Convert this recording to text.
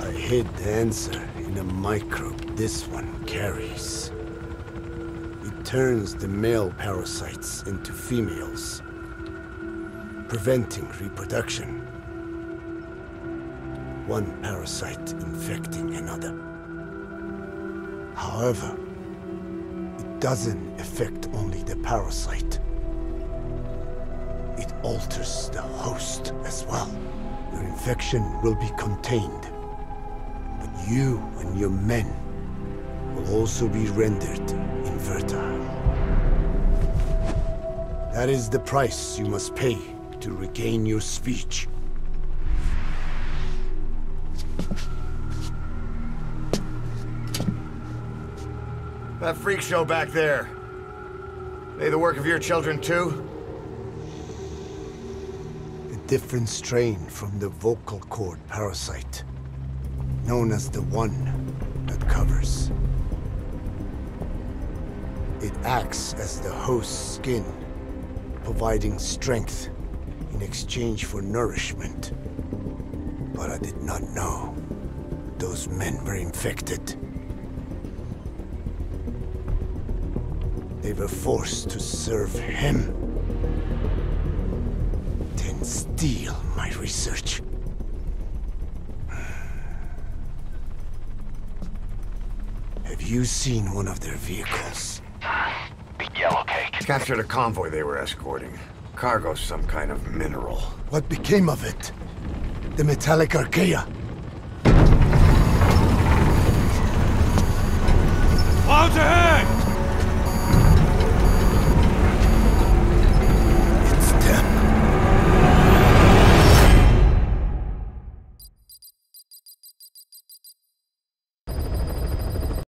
I hid the answer in a microbe this one carries. It turns the male parasites into females, preventing reproduction. One parasite infecting another. However, it doesn't affect only the parasite. It alters the host as well. Your infection will be contained. You and your men will also be rendered infertile. That is the price you must pay to regain your speech. That freak show back there. They the work of your children too? A different strain from the vocal cord parasite, known as the one that covers. It acts as the host's skin, providing strength in exchange for nourishment. But I did not know those men were infected. They were forced to serve him. Then steal my research. Have you seen one of their vehicles? Big yellow cake. Captured a convoy they were escorting. Cargo some kind of mineral. What became of it? The metallic archaea? Clouds ahead!